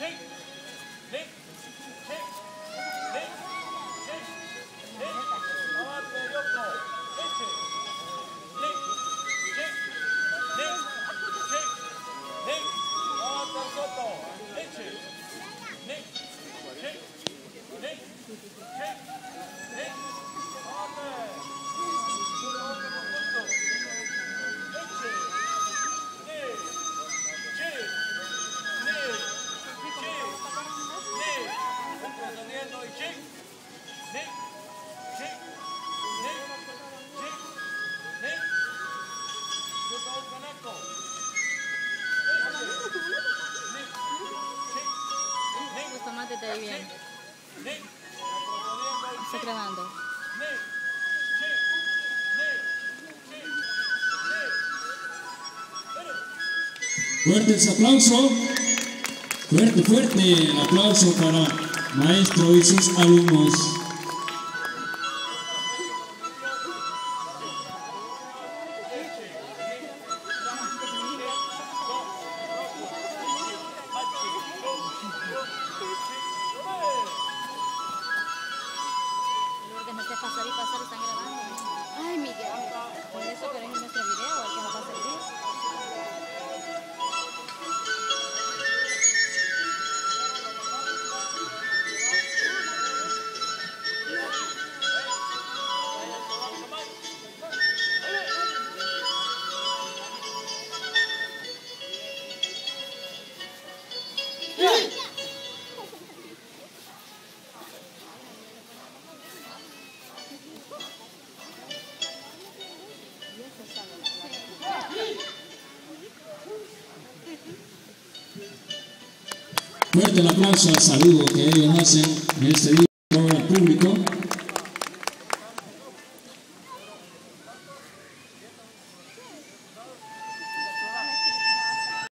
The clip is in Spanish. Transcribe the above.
Kate, Nick, Fuerte ese aplauso. Fuerte, fuerte el aplauso para maestro y sus alumnos. Pasar y pasar, Fuerte el aplauso al saludo que ellos hacen en este día público.